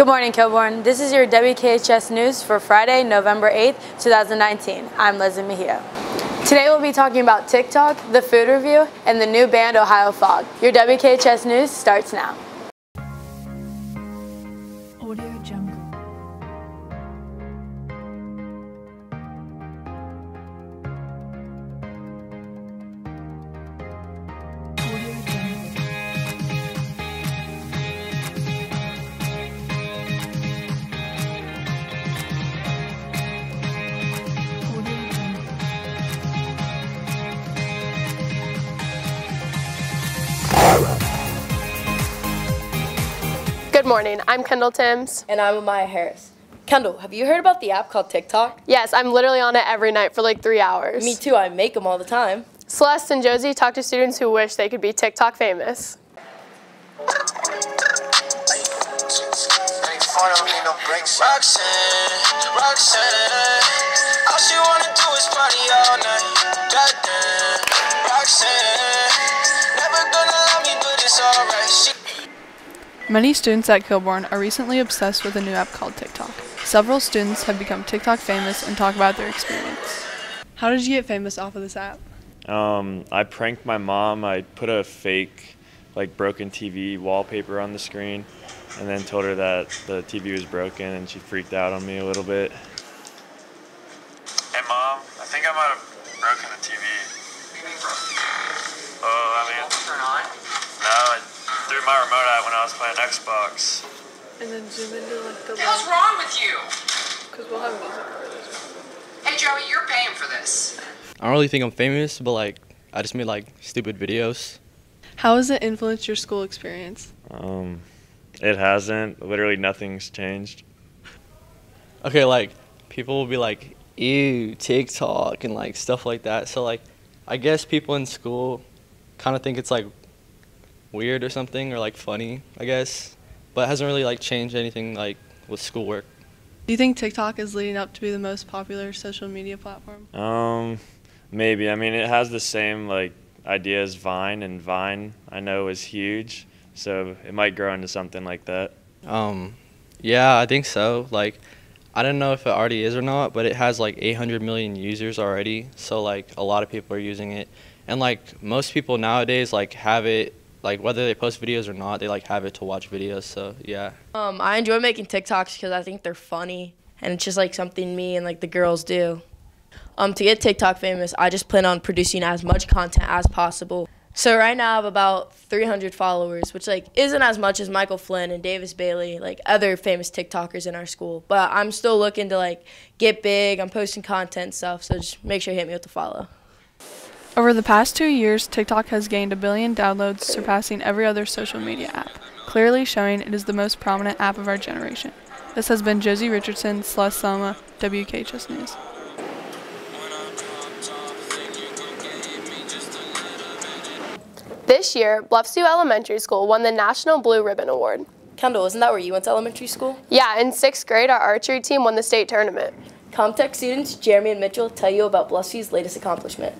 Good morning, Kilbourne. This is your WKHS News for Friday, November 8th, 2019. I'm Leslie Mejia. Today we'll be talking about TikTok, the food review, and the new band Ohio Fog. Your WKHS News starts now. Morning. I'm Kendall Timms. And I'm Amaya Harris. Kendall, have you heard about the app called TikTok? Yes, I'm literally on it every night for like three hours. Me too, I make them all the time. Celeste and Josie talk to students who wish they could be TikTok famous. Ain't fun, don't need no breaks. Roxanne, Roxanne, all she wanna do is party all night. Goddamn, Many students at Kilbourne are recently obsessed with a new app called TikTok. Several students have become TikTok famous and talk about their experience. How did you get famous off of this app? Um, I pranked my mom. I put a fake, like broken TV wallpaper on the screen, and then told her that the TV was broken, and she freaked out on me a little bit. Hey, mom, I think I might have broken the TV. Oh, I mean, turn on? No, I threw my remote out when I was playing Xbox. And then zoom into like the What's wrong with you? because we'll have music over this. Hey Joey, you're paying for this. I don't really think I'm famous, but like I just made like stupid videos. How has it influenced your school experience? Um, it hasn't. Literally, nothing's changed. Okay, like people will be like, "Ew, TikTok" and like stuff like that. So like, I guess people in school kind of think it's like weird or something or like funny. I guess, but it hasn't really like changed anything like with schoolwork. Do you think TikTok is leading up to be the most popular social media platform? Um, maybe. I mean, it has the same like idea as Vine, and Vine I know is huge, so it might grow into something like that. Um, yeah, I think so. Like, I don't know if it already is or not, but it has like 800 million users already. So like a lot of people are using it, and like most people nowadays like have it like whether they post videos or not, they like have it to watch videos. So yeah. Um, I enjoy making TikToks because I think they're funny and it's just like something me and like the girls do. Um, to get TikTok famous, I just plan on producing as much content as possible. So right now I have about 300 followers, which like isn't as much as Michael Flynn and Davis Bailey, like other famous TikTokers in our school. But I'm still looking to like get big. I'm posting content stuff, so just make sure you hit me with the follow. Over the past two years, TikTok has gained a billion downloads, surpassing every other social media app, clearly showing it is the most prominent app of our generation. This has been Josie Richardson, Celeste Selma, WKHS News. This year, Bluffsview Elementary School won the National Blue Ribbon Award. Kendall, isn't that where you went to elementary school? Yeah, in sixth grade, our archery team won the state tournament. Comtech students Jeremy and Mitchell tell you about Bluffsview's latest accomplishment.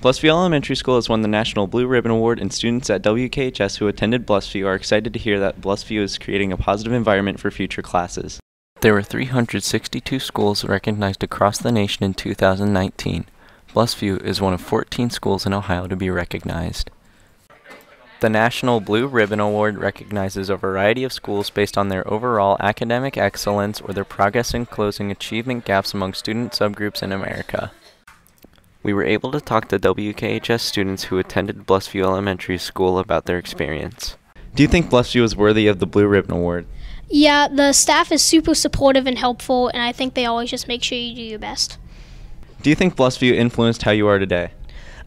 Bluffsview Elementary School has won the National Blue Ribbon Award, and students at WKHS who attended Bluffsview are excited to hear that Bluffsview is creating a positive environment for future classes. There were 362 schools recognized across the nation in 2019. Bluffsview is one of 14 schools in Ohio to be recognized. The National Blue Ribbon Award recognizes a variety of schools based on their overall academic excellence or their progress in closing achievement gaps among student subgroups in America. We were able to talk to WKHS students who attended Bluffsview Elementary School about their experience. Do you think Bluffsview is worthy of the Blue Ribbon Award? Yeah, the staff is super supportive and helpful, and I think they always just make sure you do your best. Do you think Bluffsview influenced how you are today?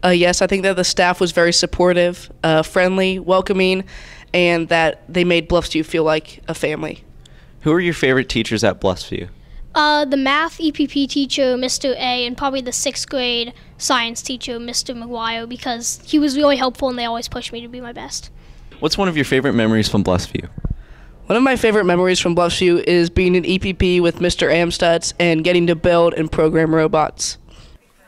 Uh, yes, I think that the staff was very supportive, uh, friendly, welcoming, and that they made Bluffsview feel like a family. Who are your favorite teachers at Bluffsview? Uh, the math EPP teacher, Mr. A, and probably the sixth grade science teacher, Mr. McGuire, because he was really helpful and they always pushed me to be my best. What's one of your favorite memories from Bluffsview? One of my favorite memories from Bluffsview is being an EPP with Mr. Amstutz and getting to build and program robots.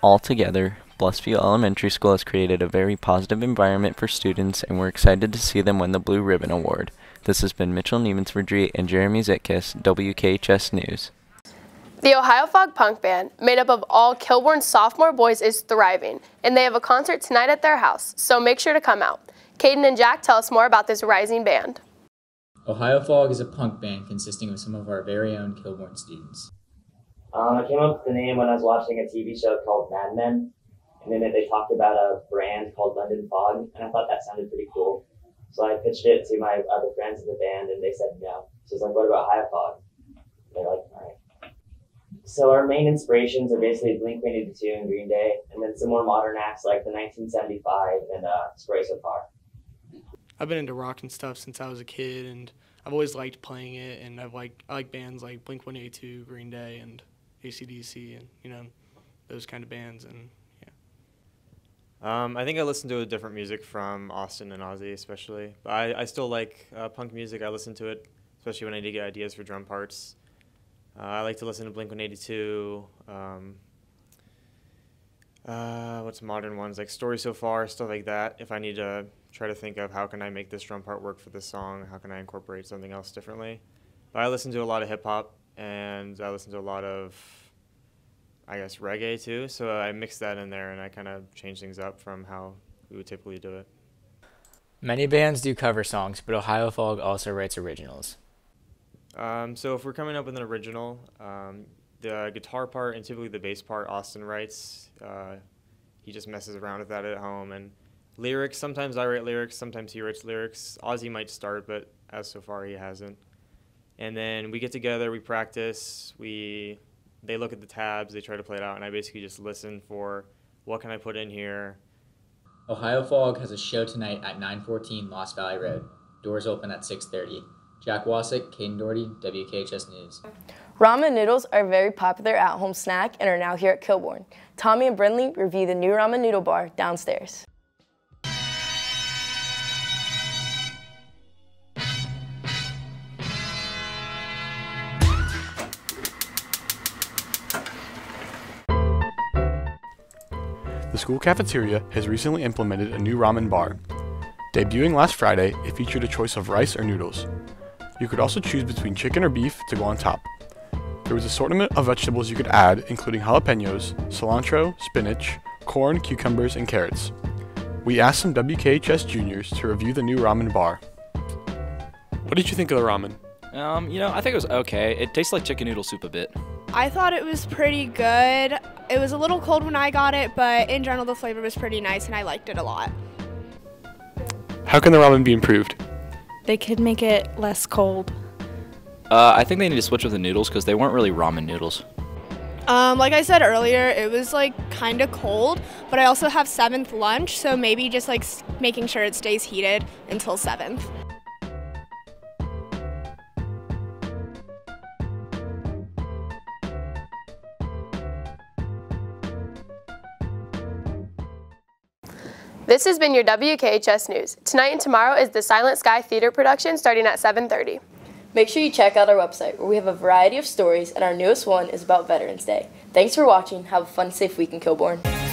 Altogether, Bluffsview Elementary School has created a very positive environment for students, and we're excited to see them win the Blue Ribbon Award. This has been Mitchell Niemans for and Jeremy Zitkiss, WKHS News. The Ohio Fog Punk Band, made up of all Kilbourne sophomore boys, is thriving, and they have a concert tonight at their house, so make sure to come out. Caden and Jack tell us more about this rising band. Ohio Fog is a punk band consisting of some of our very own Kilbourne students. Um, I came up with the name when I was watching a TV show called Mad Men, and in it they talked about a brand called London Fog, and I thought that sounded pretty cool. So I pitched it to my other friends in the band, and they said no. So I was like, "What about Ohio Fog?" They're like, "All right." So our main inspirations are basically Blink 182 and Green Day, and then some more modern acts like the 1975 and uh, Story So Far. I've been into rock and stuff since I was a kid, and I've always liked playing it. And I've like I like bands like Blink One Eighty Two, Green Day, and ACDC, and you know those kind of bands. And Um, I think I listen to a different music from Austin and Ozzy, especially. But I, I still like uh, punk music. I listen to it, especially when I need to get ideas for drum parts. Uh, I like to listen to Blink 182. Um, uh, what's modern ones like Story So Far, stuff like that. If I need to try to think of how can I make this drum part work for this song, how can I incorporate something else differently. But I listen to a lot of hip hop and I listen to a lot of I guess reggae too. So I mix that in there and I kind of change things up from how we would typically do it. Many bands do cover songs, but Ohio Fog also writes originals. Um, so if we're coming up with an original, um, the guitar part and typically the bass part, Austin writes. Uh, he just messes around with that at home. And lyrics, sometimes I write lyrics, sometimes he writes lyrics. Ozzy might start, but as so far he hasn't. And then we get together, we practice, we they look at the tabs, they try to play it out, and I basically just listen for what can I put in here. Ohio Fog has a show tonight at 914 Lost Valley Road. Doors open at 6:30. Jack Wasick, Caden Doherty, WKHS News. Ramen noodles are a very popular at-home snack and are now here at Kilbourne. Tommy and Brindley review the new ramen noodle bar downstairs. The school cafeteria has recently implemented a new ramen bar. Debuting last Friday, it featured a choice of rice or noodles. You could also choose between chicken or beef to go on top. There was a assortment of vegetables you could add, including jalapenos, cilantro, spinach, corn, cucumbers, and carrots. We asked some WKHS juniors to review the new ramen bar. What did you think of the ramen? Um, you know, I think it was okay. It tastes like chicken noodle soup a bit. I thought it was pretty good. It was a little cold when I got it, but in general, the flavor was pretty nice and I liked it a lot. How can the ramen be improved? They could make it less cold. Uh, I think they need to switch with the noodles because they weren't really ramen noodles. Um, like I said earlier, it was like kind of cold, but I also have seventh lunch, so maybe just like s- making sure it stays heated until seventh. This has been your WKHS News. Tonight and tomorrow is the Silent Sky Theater production starting at 7:30. Make sure you check out our website where we have a variety of stories and our newest one is about Veterans Day. Thanks for watching. Have a fun, safe week in Kilbourne.